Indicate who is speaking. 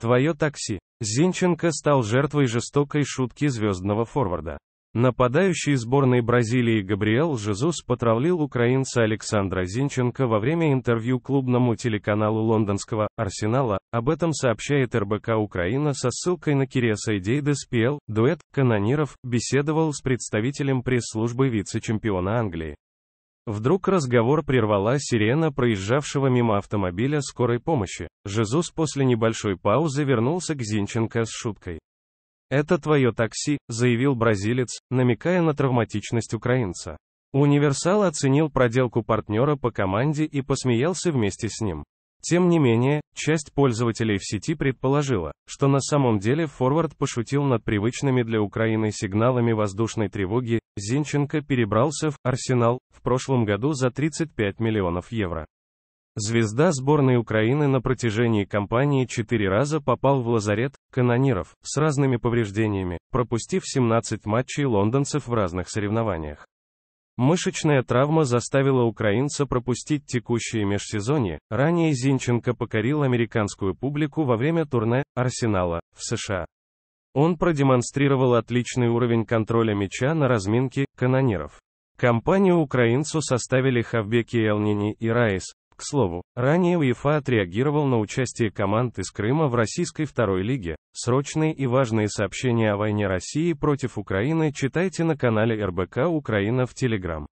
Speaker 1: Твое такси. Зинченко стал жертвой жестокой шутки звездного форварда. Нападающий сборной Бразилии Габриэл Жезус потравлил украинца Александра Зинченко во время интервью клубному телеканалу лондонского «Арсенала», об этом сообщает РБК Украина со ссылкой на Киреса Дейдес ПЛ, дуэт «Канониров», беседовал с представителем пресс-службы вице-чемпиона Англии. Вдруг разговор прервала сирена проезжавшего мимо автомобиля скорой помощи. Жезус после небольшой паузы вернулся к Зинченко с шуткой. «Это твое такси», — заявил бразилец, намекая на травматичность украинца. Универсал оценил проделку партнера по команде и посмеялся вместе с ним. Тем не менее, часть пользователей в сети предположила, что на самом деле форвард пошутил над привычными для Украины сигналами воздушной тревоги, Зинченко перебрался в «Арсенал» в прошлом году за 35 миллионов евро. Звезда сборной Украины на протяжении кампании четыре раза попал в лазарет канониров с разными повреждениями, пропустив 17 матчей лондонцев в разных соревнованиях. Мышечная травма заставила украинца пропустить текущее межсезонье. Ранее Зинченко покорил американскую публику во время турне «Арсенала» в США. Он продемонстрировал отличный уровень контроля мяча на разминке канониров. Компанию украинцу составили Хавбеки Элнини и Райс, к слову, ранее УЕФА отреагировал на участие команд из Крыма в российской второй лиге. Срочные и важные сообщения о войне России против Украины читайте на канале РБК Украина в Телеграм.